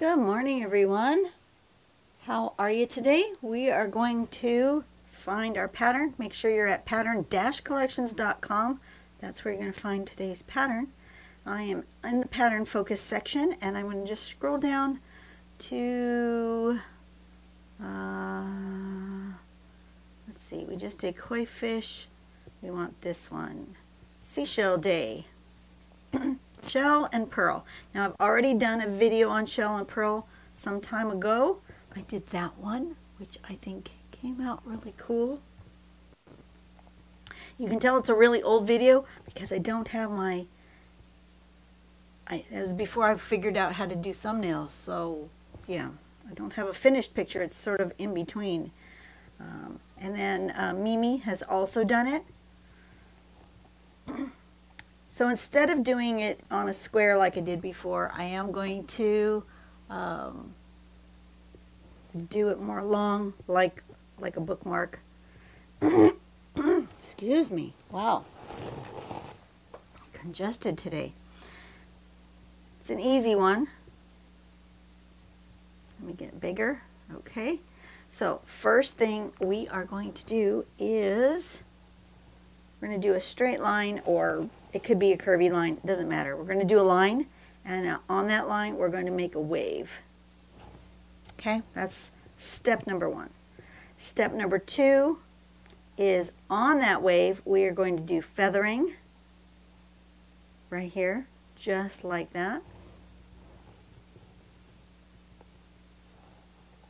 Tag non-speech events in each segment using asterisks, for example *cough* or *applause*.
Good morning, everyone. How are you today? We are going to find our pattern. Make sure you're at pattern-collections.com. That's where you're going to find today's pattern. I am in the pattern focus section and I'm going to just scroll down to, uh, let's see, we just did koi fish. We want this one, seashell day. Shell and pearl. Now I've already done a video on shell and pearl some time ago. I did that one, which I think came out really cool. You can tell it's a really old video because I don't have my, I, it was before I figured out how to do thumbnails, so yeah, I don't have a finished picture, it's sort of in between. Um, and then uh, Mimi has also done it. *clears throat* So instead of doing it on a square like I did before, I am going to um, do it more long like, like a bookmark. *coughs* Excuse me. Wow. Congested today. It's an easy one. Let me get bigger. Okay. So first thing we are going to do is we're going to do a straight line or it could be a curvy line, it doesn't matter. We're going to do a line, and on that line, we're going to make a wave. Okay, that's step number one. Step number two is on that wave, we are going to do feathering right here, just like that.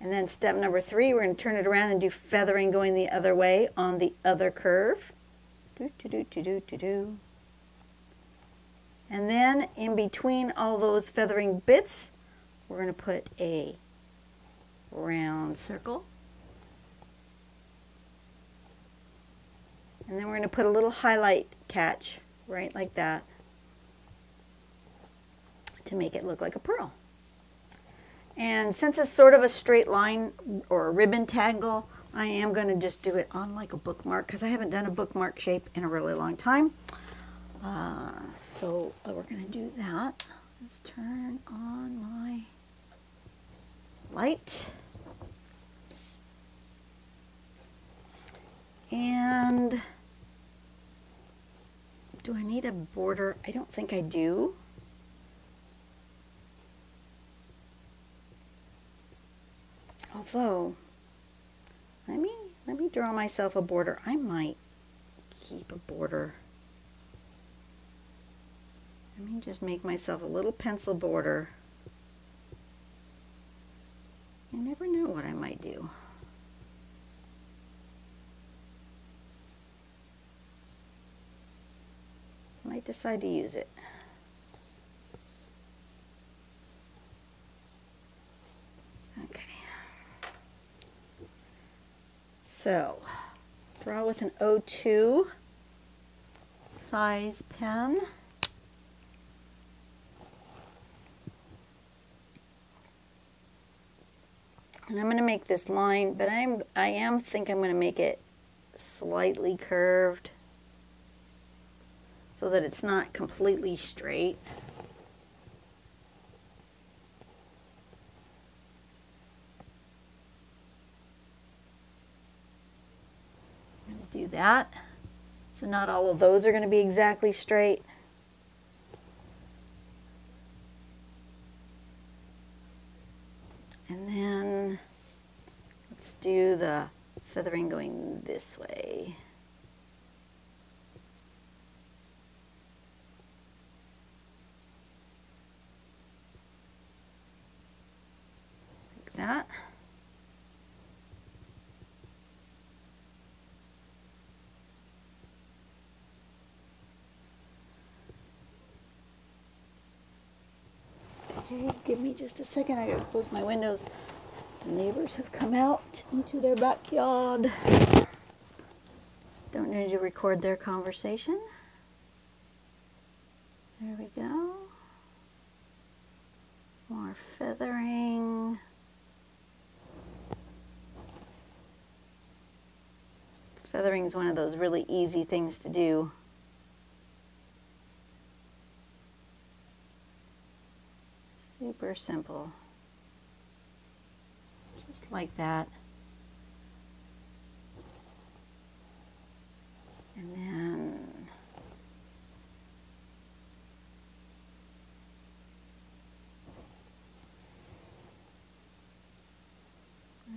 And then step number three, we're going to turn it around and do feathering going the other way on the other curve. Do, do, do, do, do, do. And then in between all those feathering bits, we're going to put a round circle. And then we're going to put a little highlight catch right like that to make it look like a pearl. And since it's sort of a straight line or a ribbon tangle, I am going to just do it on like a bookmark because I haven't done a bookmark shape in a really long time. Uh, so uh, we're going to do that. Let's turn on my light. And do I need a border? I don't think I do. Although, let me, let me draw myself a border. I might keep a border. Let me just make myself a little pencil border. You never know what I might do. Might decide to use it. Okay. So, draw with an O2 size pen. And I'm going to make this line, but I'm, I am think I'm going to make it slightly curved so that it's not completely straight. I'm going to do that. So not all of those are going to be exactly straight. And then let's do the feathering going this way. Like that. Okay, give me just a second. I gotta close my windows. The neighbors have come out into their backyard. Don't need to record their conversation. There we go. More feathering. Feathering is one of those really easy things to do. Super simple. Just like that. And then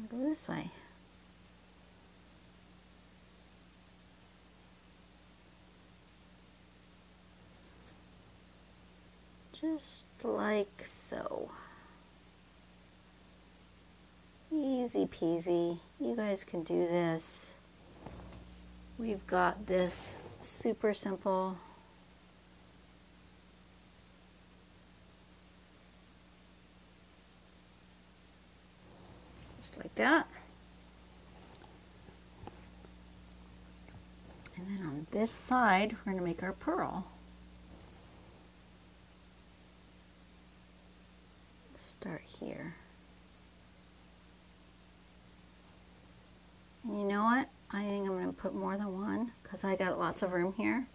go this way. Just like so. Easy peasy. You guys can do this. We've got this super simple just like that. And then on this side, we're going to make our pearl. Start here. You know what? I think I'm going to put more than one because I got lots of room here.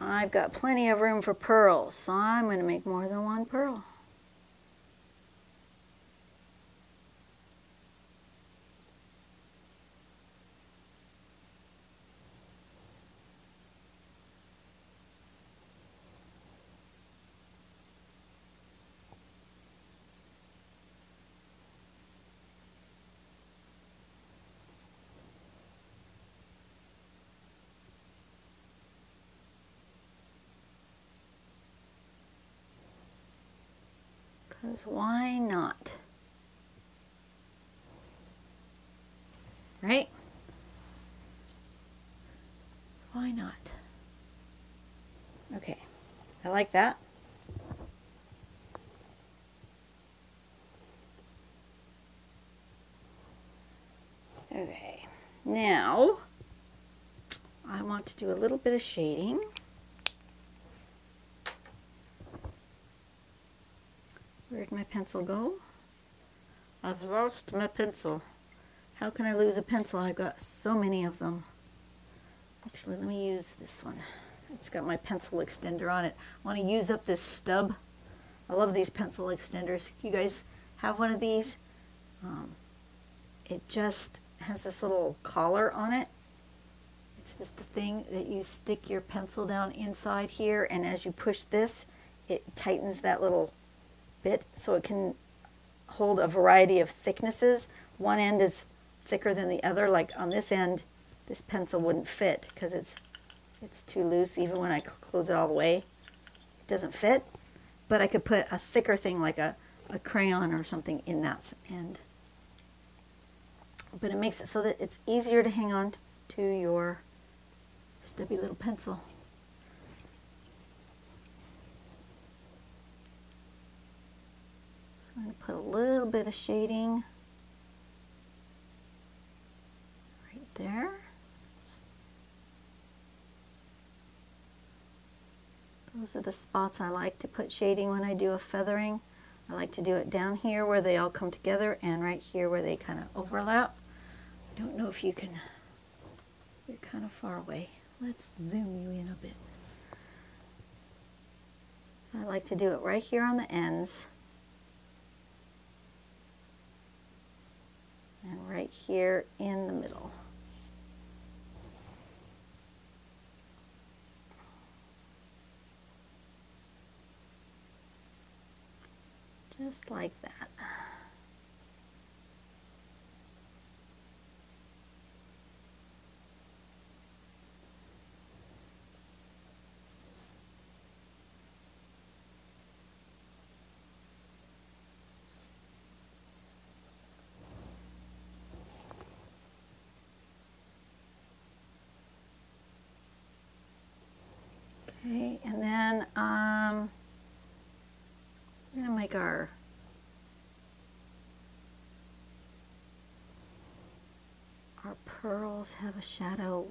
I've got plenty of room for pearls, so I'm going to make more than one pearl. Because why not? Right? Why not? Okay, I like that. Okay, now I want to do a little bit of shading. Where'd my pencil go? I've lost my pencil. How can I lose a pencil? I've got so many of them. Actually, let me use this one. It's got my pencil extender on it. I want to use up this stub. I love these pencil extenders. You guys have one of these? Um, it just has this little collar on it. It's just the thing that you stick your pencil down inside here and as you push this, it tightens that little bit so it can hold a variety of thicknesses. One end is thicker than the other. Like on this end, this pencil wouldn't fit because it's it's too loose. Even when I close it all the way, it doesn't fit. But I could put a thicker thing like a, a crayon or something in that end. But it makes it so that it's easier to hang on to your stubby little pencil. I'm going to put a little bit of shading right there. Those are the spots I like to put shading when I do a feathering. I like to do it down here where they all come together and right here where they kind of overlap. I don't know if you can, you're kind of far away. Let's zoom you in a bit. I like to do it right here on the ends. and right here in the middle. Just like that. Okay, and then um, we're going to make our our pearls have a shadow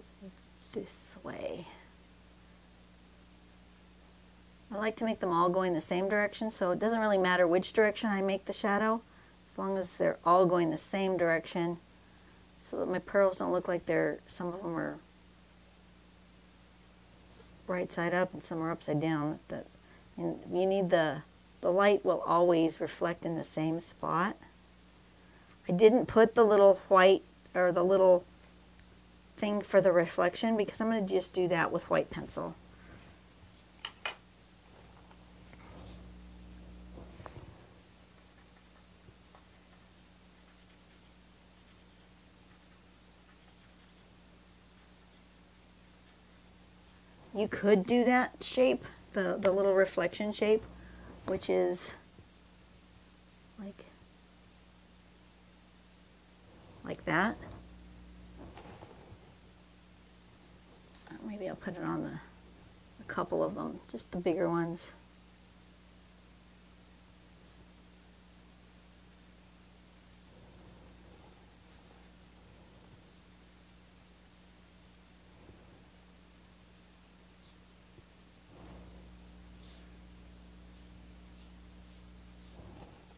this way. I like to make them all going the same direction, so it doesn't really matter which direction I make the shadow, as as long as they're all going the same direction so that my pearls don't look like they're, some of them are right side up and some are upside down. That, and you need the, the light will always reflect in the same spot. I didn't put the little white or the little thing for the reflection because I'm going to just do that with white pencil. You could do that shape, the, the little reflection shape, which is like, like that. Maybe I'll put it on the, a couple of them, just the bigger ones.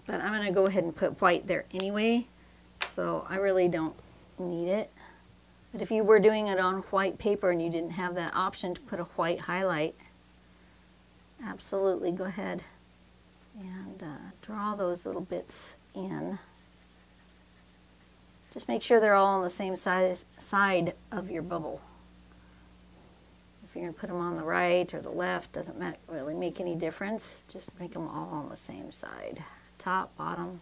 but I'm going to go ahead and put white there anyway, so I really don't need it. But if you were doing it on white paper and you didn't have that option to put a white highlight, absolutely go ahead and uh, draw those little bits in. Just make sure they're all on the same size, side of your bubble. If you're going to put them on the right or the left, doesn't really make any difference. Just make them all on the same side top, bottom,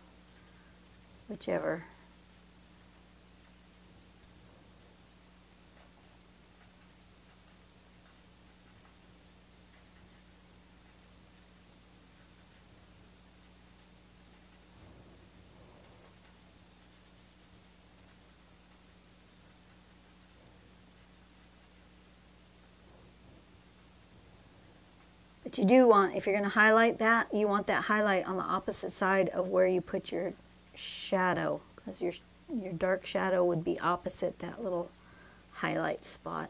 whichever. But you do want, if you're going to highlight that, you want that highlight on the opposite side of where you put your shadow because your, your dark shadow would be opposite that little highlight spot.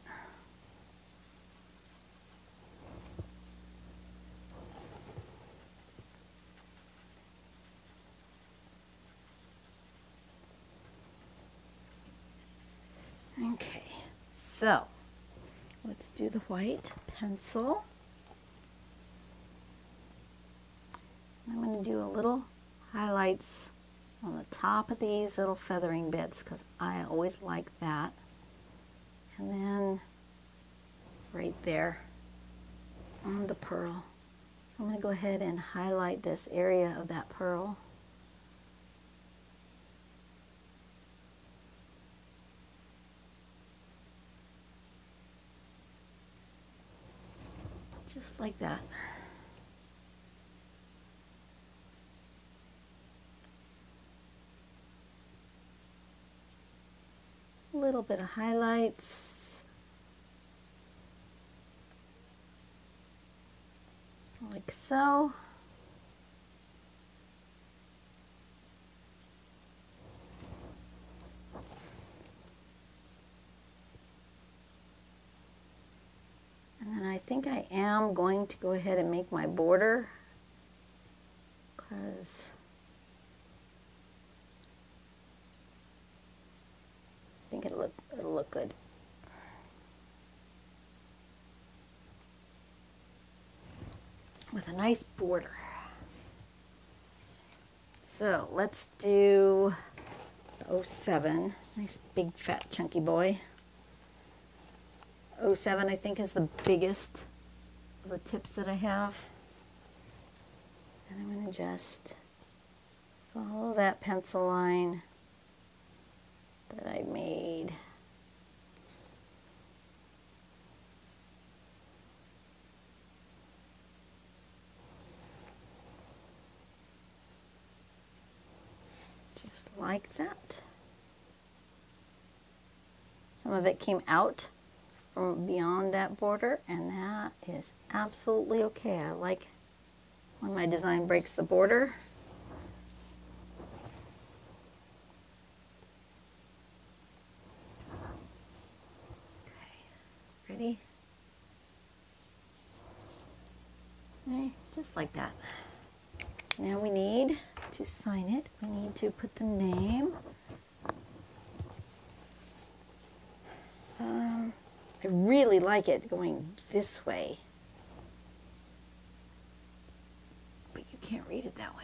Okay, so let's do the white pencil. I'm do a little highlights on the top of these little feathering bits because I always like that. And then right there on the pearl. So I'm going to go ahead and highlight this area of that pearl. Just like that. A little bit of highlights. Like so. And then I think I am going to go ahead and make my border because think it'll look, good. With a nice border. So let's do 07. Nice big fat chunky boy. 07 I think is the biggest of the tips that I have. And I'm going to just follow that pencil line that I made. Just like that. Some of it came out from beyond that border and that is absolutely okay. I like when my design breaks the border. Ready? Okay, just like that. Now we need to sign it, we need to put the name. Um, I really like it going this way. But you can't read it that way.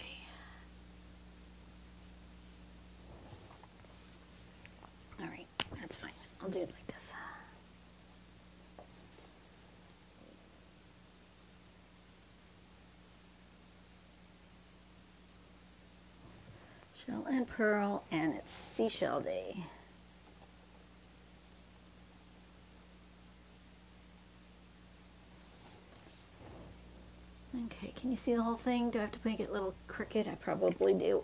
All right, that's fine. I'll do it like this. Shell and Pearl, and it's Seashell Day. Okay, can you see the whole thing? Do I have to make it a little crooked? I probably do.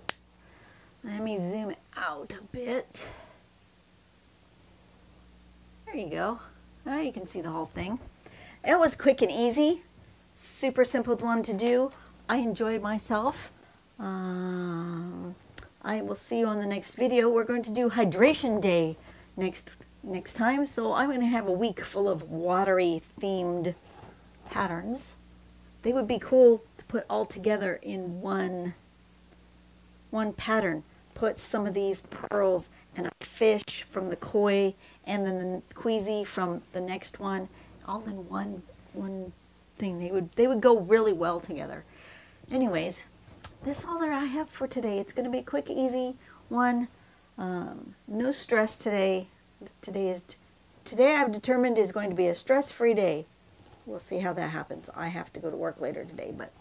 Let me zoom it out a bit. There you go. Now you can see the whole thing. It was quick and easy. Super simple one to do. I enjoyed myself. Um, I will see you on the next video. We're going to do hydration day next next time. So I'm going to have a week full of watery themed patterns. They would be cool to put all together in one one pattern. Put some of these pearls and a fish from the koi and then the queasy from the next one all in one one thing. They would they would go really well together. Anyways, this all that I have for today. It's going to be a quick, easy one. Um, no stress today. Today is today I've determined is going to be a stress-free day. We'll see how that happens. I have to go to work later today, but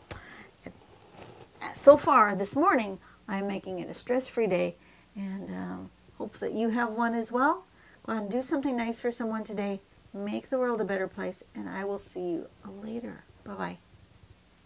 so far this morning I'm making it a stress-free day, and um, hope that you have one as well. Go and do something nice for someone today. Make the world a better place, and I will see you later. Bye bye.